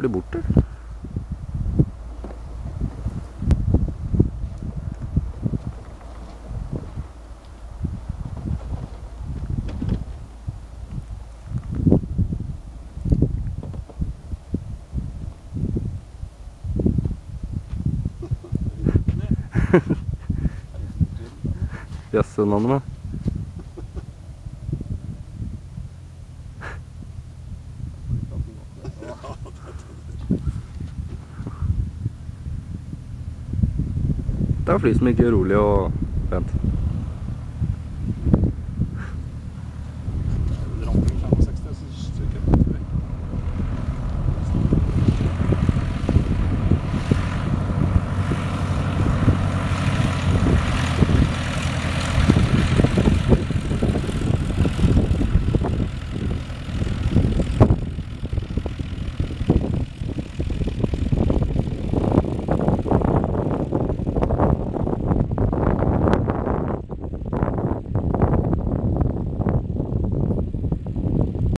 bli borte. Jaså, navnet? Det er fly som gikk rolig og pent.